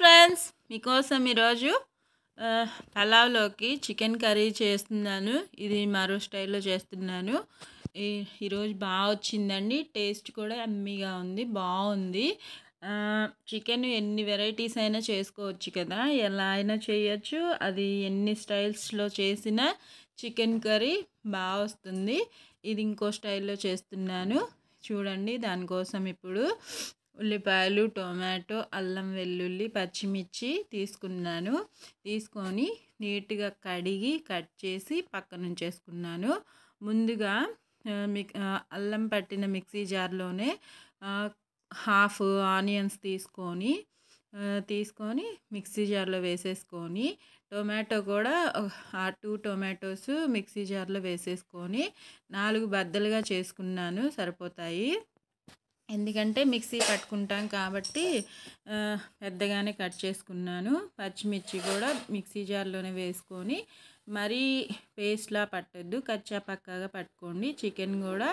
Friends మీకోసం ఈరోజు పలావ్లోకి chicken curry చేస్తున్నాను. ఇది మరో స్టైల్లో చేస్తున్నాను. ఈ ఈరోజు బాగా వచ్చిందండి. టేస్ట్ కూడా అమ్మీగా ఉంది బాగుంది. చికెన్ ఎన్ని వెరైటీస్ అయినా చేసుకోవచ్చు కదా. ఎలా అయినా చేయొచ్చు. అది ఎన్ని స్టైల్స్లో చేసినా చికెన్ కర్రీ బాగా వస్తుంది. ఇది ఇంకో స్టైల్లో చేస్తున్నాను. చూడండి దానికోసం ఇప్పుడు. ఉల్లిపాయలు టొమాటో అల్లం వెల్లుల్లి పచ్చిమిర్చి తీసుకున్నాను. తీసుకొని నీట్గా కడిగి కట్ చేసి పక్కన ఉంచేసుకున్నాను ముందుగా మిక్ అల్లం పట్టిన మిక్సీ జార్లోనే హాఫ్ ఆనియన్స్ తీసుకొని తీసుకొని మిక్సీ జార్లో వేసేసుకొని టొమాటో కూడా ఆ టూ టొమాటోస్ మిక్సీ జార్లో వేసేసుకొని నాలుగు బద్దలుగా చేసుకున్నాను. సరిపోతాయి. ఎందుకంటే మిక్సీ పట్టుకుంటాం కాబట్టి పెద్దగానే కట్ చేసుకున్నాను. పచ్చిమిర్చి కూడా మిక్సీ జార్లోనే వేసుకొని మరీ పేస్ట్లా పట్టద్దు. కచ్చా పక్కాగా పట్టుకోండి. చికెన్ కూడా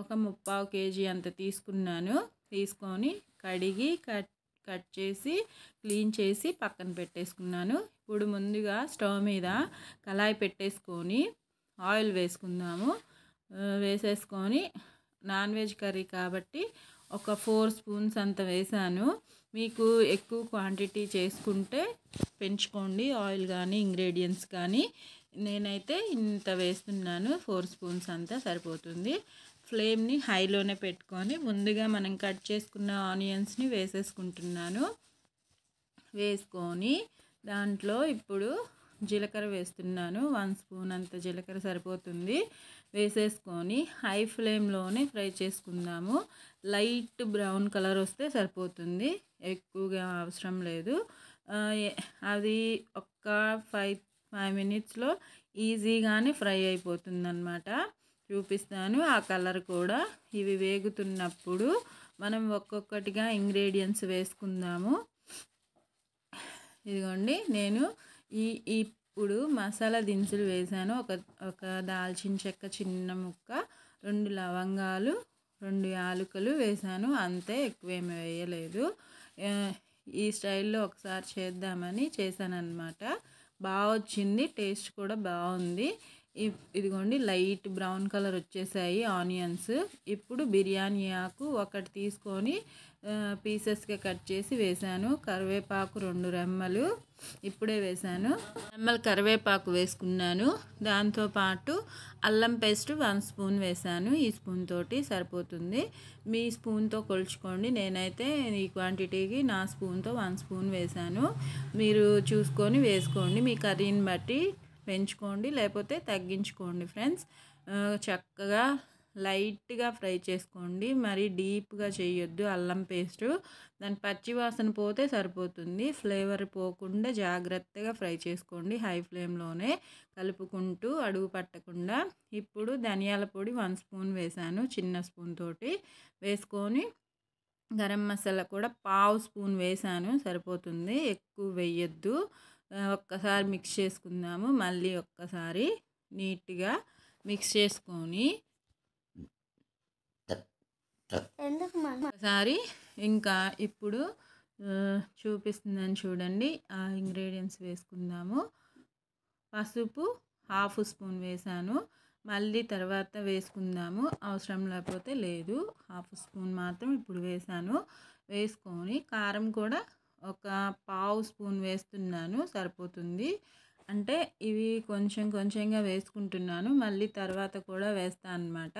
ఒక ముప్పావు కేజీ అంత తీసుకున్నాను. తీసుకొని కడిగి కట్ కట్ చేసి క్లీన్ చేసి పక్కన పెట్టేసుకున్నాను. ఇప్పుడు ముందుగా స్టవ్ మీద కళాయి పెట్టేసుకొని ఆయిల్ వేసుకుందాము. వేసేసుకొని నాన్ వెజ్ కర్రీ కాబట్టి ఒక ఫోర్ స్పూన్స్ అంత వేసాను. మీకు ఎక్కువ క్వాంటిటీ చేసుకుంటే పెంచుకోండి. ఆయిల్ కానీ ఇంగ్రీడియంట్స్ కానీ. నేనైతే ఇంత వేస్తున్నాను. ఫోర్ స్పూన్స్ అంతా సరిపోతుంది. ఫ్లేమ్ని హైలోనే పెట్టుకొని ముందుగా మనం కట్ చేసుకున్న ఆనియన్స్ని వేసేసుకుంటున్నాను. వేసుకొని దాంట్లో ఇప్పుడు జీలకర్ర వేస్తున్నాను. వన్ స్పూన్ అంత జీలకర్ర సరిపోతుంది. వేసేసుకొని హై ఫ్లేమ్లోనే ఫ్రై చేసుకుందాము. లైట్ బ్రౌన్ కలర్ వస్తే సరిపోతుంది. ఎక్కువగా అవసరం లేదు. అది ఒక్క ఫైవ్ ఫైవ్ మినిట్స్లో ఈజీగానే ఫ్రై అయిపోతుందన్నమాట. చూపిస్తాను. ఆ కలర్ కూడా ఇవి వేగుతున్నప్పుడు మనం ఒక్కొక్కటిగా ఇంగ్రీడియంట్స్ వేసుకుందాము. ఇదిగోండి నేను ఈ ఇప్పుడు మసాలా దినుసులు వేసాను. ఒక ఒక దాల్చిన చెక్క చిన్న ముక్క రెండు లవంగాలు రెండు యాలకులు వేసాను. అంతే ఎక్కువేమి వేయలేదు. ఈ స్టైల్లో ఒకసారి చేద్దామని చేశాను అనమాట బాగా వచ్చింది టేస్ట్ కూడా బాగుంది. ఇదిగోండి లైట్ బ్రౌన్ కలర్ వచ్చేసాయి ఆనియన్స్. ఇప్పుడు బిర్యానీ ఆకు ఒకటి తీసుకొని పీసెస్గా కట్ చేసి వేసాను. కరివేపాకు రెండు రెమ్మలు ఇప్పుడే వేసాను. రెమ్మలు కరివేపాకు వేసుకున్నాను. దాంతోపాటు అల్లం పేస్ట్ వన్ స్పూన్ వేసాను. ఈ స్పూన్ తోటి సరిపోతుంది. మీ స్పూన్తో కొలుచుకోండి. నేనైతే ఈ క్వాంటిటీకి నా స్పూన్తో వన్ స్పూన్ వేశాను మీరు చూసుకొని వేసుకోండి. మీ కర్రీని బట్టి పెంచుకోండి లేకపోతే తగ్గించుకోండి ఫ్రెండ్స్. చక్కగా లైట్గా ఫ్రై చేసుకోండి. మరి డీప్గా చేయొద్దు అల్లం పేస్ట్. దాని పచ్చి వాసన పోతే సరిపోతుంది. ఫ్లేవర్ పోకుండా జాగ్రత్తగా ఫ్రై చేసుకోండి హై ఫ్లేమ్లోనే కలుపుకుంటూ అడుగు పట్టకుండా. ఇప్పుడు ధనియాల పొడి వన్ స్పూన్ వేసాను చిన్న స్పూన్ తోటి. వేసుకొని గరం మసాలా కూడా పావు స్పూన్ వేసాను సరిపోతుంది. ఎక్కువ వేయొద్దు. ఒక్కసారి మిక్స్ చేసుకుందాము. మళ్ళీ ఒక్కసారి నీట్గా మిక్స్ చేసుకొని ఒకసారి ఇంకా ఇప్పుడు ఆ, చూపిస్తున్నాను చూడండి. ఆ ఇంగ్రీడియంట్స్ వేసుకుందాము. పసుపు హాఫ్ స్పూన్ వేసాను. మళ్ళీ తర్వాత వేసుకుందాము. అవసరం లేకపోతే లేదు. హాఫ్ స్పూన్ మాత్రం ఇప్పుడు వేసాను. వేసుకొని కారం కూడా ఒక పావు స్పూన్ వేస్తున్నాను సరిపోతుంది. అంటే ఇవి కొంచెం కొంచెంగా వేసుకుంటున్నాను మళ్ళీ తర్వాత కూడా వేస్తాను అనమాట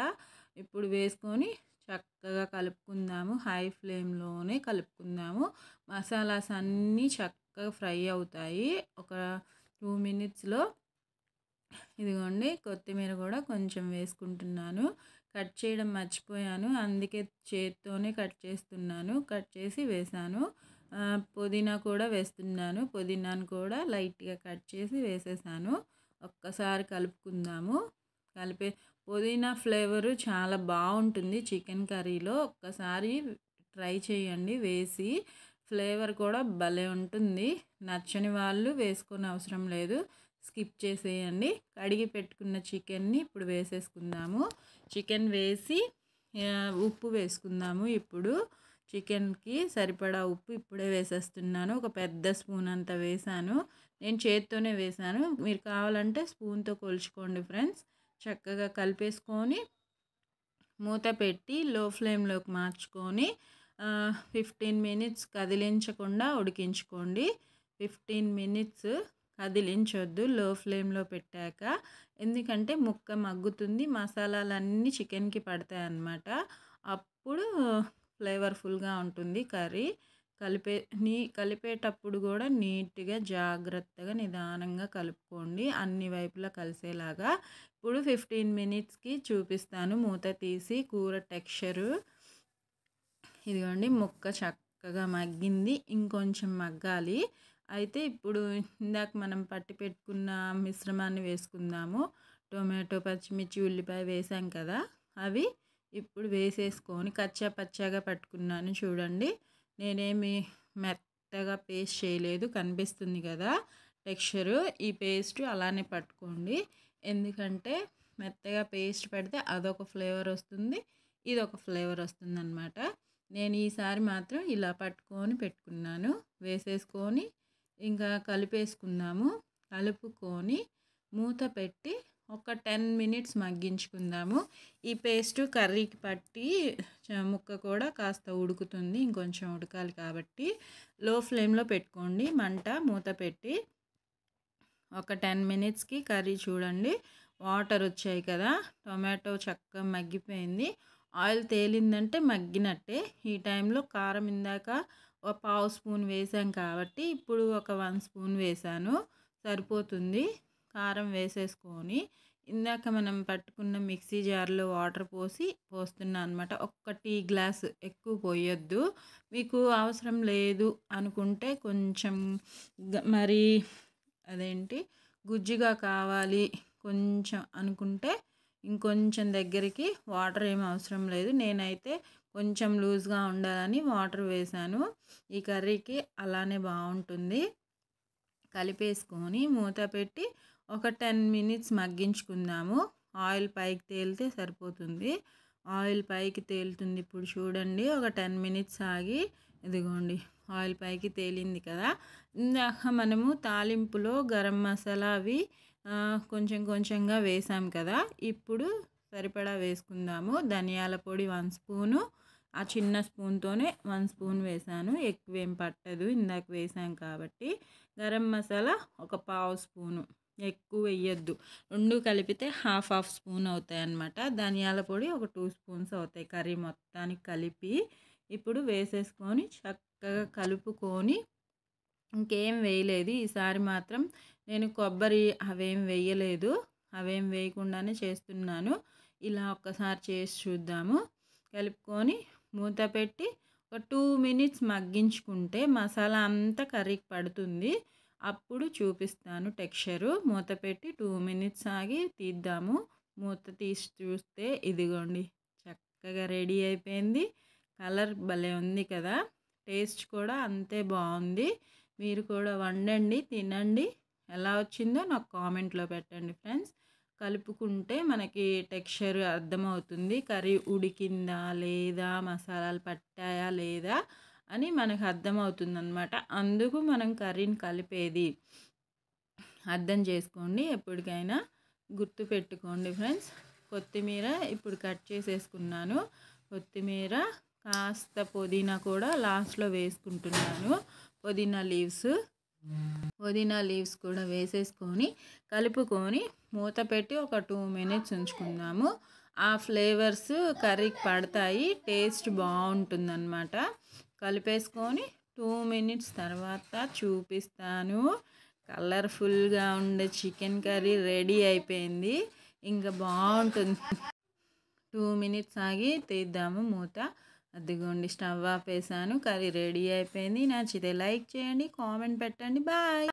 ఇప్పుడు వేసుకొని చక్కగా కలుపుకుందాము హై ఫ్లేమ్లోనే కలుపుకుందాము. మసాలాస్ అన్నీ చక్కగా ఫ్రై అవుతాయి. ఒక టూ మినిట్స్లో ఇదిగోండి కొత్తిమీర కూడా కొంచెం వేసుకుంటున్నాను. కట్ చేయడం మర్చిపోయాను అందుకే చేత్తోనే కట్ చేస్తున్నాను కట్ చేసి వేసాను. పుదీనా కూడా వేస్తున్నాను. పుదీనాను కూడా లైట్గా కట్ చేసి వేసేసాను. ఒక్కసారి కలుపుకుందాము. కలిపే పుదీనా ఫ్లేవరు చాలా బాగుంటుంది చికెన్ కర్రీలో. ఒక్కసారి ట్రై చేయండి వేసి. ఫ్లేవర్ కూడా భలే ఉంటుంది. నచ్చని వాళ్ళు వేసుకొని అవసరం లేదు. స్కిప్ చేసేయండి. కడిగి పెట్టుకున్న చికెన్ని ఇప్పుడు వేసేసుకుందాము. చికెన్ వేసి ఉప్పు వేసుకుందాము ఇప్పుడు. చికెన్కి సరిపడా ఉప్పు ఇప్పుడే వేసేస్తున్నాను. ఒక పెద్ద స్పూన్ అంత వేసాను. నేను చేత్తోనే వేసాను. మీరు కావాలంటే స్పూన్తో కొలుచుకోండి ఫ్రెండ్స్. చక్కగా కలిపేసుకొని మూత పెట్టి లో ఫ్లేమ్లోకి మార్చుకొని ఫిఫ్టీన్ మినిట్స్ కదిలించకుండా ఉడికించుకోండి. ఫిఫ్టీన్ మినిట్స్ కదిలించొద్దు. లో ఫ్లేమ్లో పెట్టాక. ఎందుకంటే ముక్క మగ్గుతుంది. మసాలాలన్నీ చికెన్కి పడతాయి అన్నమాట అప్పుడు ఫ్లేవర్ఫుల్గా ఉంటుంది కర్రీ. కలిపే నీ కలిపేటప్పుడు కూడా నీట్గా జాగ్రత్తగా నిదానంగా కలుపుకోండి. అన్ని వైపులా కలిసేలాగా. ఇప్పుడు ఫిఫ్టీన్ మినిట్స్కి చూపిస్తాను. మూత తీసి కూర టెక్స్చరు. ఇదిగోండి ముక్క చక్కగా మగ్గింది. ఇంకొంచెం మగ్గాలి. అయితే ఇప్పుడు ఇందాక మనం పట్టి పెట్టుకున్న మిశ్రమాన్ని వేసుకుందాము. టొమాటో పచ్చిమిర్చి ఉల్లిపాయ వేసాం కదా అవి. ఇప్పుడు వేసేసుకొని కచ్చా పచ్చాగా పట్టుకున్నాను చూడండి. నేనేమి మెత్తగా పేస్ట్ చేయలేదు కనిపిస్తుంది కదా టెక్స్చరు. ఈ పేస్ట్ అలానే పట్టుకోండి. ఎందుకంటే మెత్తగా పేస్ట్ పెడితే అదొక ఫ్లేవర్ వస్తుంది ఇది ఒక ఫ్లేవర్ వస్తుంది అనమాట నేను ఈసారి మాత్రం ఇలా పట్టుకొని పెట్టుకున్నాను. వేసేసుకొని ఇంకా కలిపేసుకుందాము. కలుపుకొని మూత పెట్టి ఒక టెన్ మినిట్స్ మగ్గించుకుందాము. ఈ పేస్ట్ కర్రీకి పట్టి ముక్క కూడా కాస్త ఉడుకుతుంది. ఇంకొంచెం ఉడకాలి కాబట్టి లో ఫ్లేమ్లో పెట్టుకోండి. మంట మూత పెట్టి ఒక టెన్ మినిట్స్కి కర్రీ చూడండి. వాటర్ వచ్చాయి కదా. టొమాటో చక్కగా మగ్గిపోయింది. ఆయిల్ తేలిందంటే మగ్గినట్టే. ఈ టైంలో కారం ఇందాక ఒక పావు స్పూన్ వేసాం కాబట్టి ఇప్పుడు ఒక వన్ స్పూన్ వేసాను. సరిపోతుంది. కారం వేసేసుకొని ఇందాక మనం పట్టుకున్న మిక్సీ జార్లో వాటర్ పోసి పోస్తున్నా అనమాట ఒక్క టీ గ్లాస్ ఎక్కువ పోయొద్దు. మీకు అవసరం లేదు అనుకుంటే కొంచెం మరి అదేంటి గుజ్జుగా కావాలి కొంచెం అనుకుంటే ఇంకొంచెం దగ్గరికి వాటర్ ఏం అవసరం లేదు. నేనైతే కొంచెం లూజ్గా ఉండాలని వాటర్ వేసాను. ఈ కర్రీకి అలానే బాగుంటుంది. కలిపేసుకొని మూత పెట్టి ఒక టెన్ మినిట్స్ మగ్గించుకుందాము ఆయిల్ పైకి తేలితే సరిపోతుంది. ఆయిల్ పైకి తేలుతుంది ఇప్పుడు చూడండి. ఒక టెన్ మినిట్స్ ఆగి ఇదిగోండి ఆయిల్ పైకి తేలింది కదా. ఇందాక మనము తాలింపులో గరం మసాలా అవి కొంచెం కొంచెంగా వేసాం కదా. ఇప్పుడు సరిపడా వేసుకుందాము. ధనియాల పొడి వన్ స్పూను ఆ చిన్న స్పూన్తోనే వన్ స్పూన్ వేసాను. ఎక్కువ ఏం పట్టదు ఇందాక వేసాం కాబట్టి. గరం మసాలా ఒక పావు స్పూను. ఎక్కువ వేయద్దు రెండు కలిపితే హాఫ్ హాఫ్ స్పూన్ అవుతాయి అన్నమాట ధనియాల పొడి ఒక టూ స్పూన్స్ అవుతాయి కర్రీ మొత్తానికి కలిపి. ఇప్పుడు వేసేసుకొని చక్కగా కలుపుకొని ఇంకేం వేయలేదు. ఈసారి మాత్రం నేను కొబ్బరి అవేం వేయలేదు. అవేం వేయకుండానే చేస్తున్నాను. ఇలా ఒక్కసారి చేసి చూద్దాము. కలుపుకొని మూత పెట్టి ఒక టూ మినిట్స్ మగ్గించుకుంటే మసాలా అంతా కర్రీకి పడుతుంది. అప్పుడు చూపిస్తాను టెక్స్చరు. మూత పెట్టి టూ మినిట్స్ ఆగి తీద్దాము. మూత తీసి చూస్తే ఇదిగోండి చక్కగా రెడీ అయిపోయింది. కలర్ భలే ఉంది కదా. టేస్ట్ కూడా అంతే బాగుంది. మీరు కూడా వండండి తినండి. ఎలా వచ్చిందో నాకు కామెంట్లో పెట్టండి ఫ్రెండ్స్. కలుపుకుంటే మనకి టెక్స్చర్ అర్థమవుతుంది. కర్రీ ఉడికిందా లేదా మసాలాలు పట్టాయా లేదా అని మనకు అర్థమవుతుంది అనమాట అందుకు మనం కర్రీని కలిపేది. అర్థం చేసుకోండి. ఎప్పటికైనా గుర్తు పెట్టుకోండి ఫ్రెండ్స్. కొత్తిమీర ఇప్పుడు కట్ చేసేసుకున్నాను. కొత్తిమీర కాస్త పుదీనా కూడా లాస్ట్లో వేసుకుంటున్నాను. పుదీనా లీవ్స్. పుదీనా లీవ్స్ కూడా వేసేసుకొని కలుపుకొని మూత పెట్టి ఒక టూ మినిట్స్ ఉంచుకుందాము. ఆ ఫ్లేవర్స్ కర్రీకి పడతాయి. టేస్ట్ బాగుంటుందన్నమాట. కలిపేసుకొని టూ మినిట్స్ తర్వాత చూపిస్తాను. కలర్ఫుల్గా ఉండే చికెన్ కర్రీ రెడీ అయిపోయింది. ఇంకా బాగుంటుంది. టూ మినిట్స్ ఆగి తీద్దాము మూత. అదిగోండి స్టవ్ ఆపేసాను. కర్రీ రెడీ అయిపోయింది. నచ్చితే లైక్ చేయండి కామెంట్ పెట్టండి. బాయ్!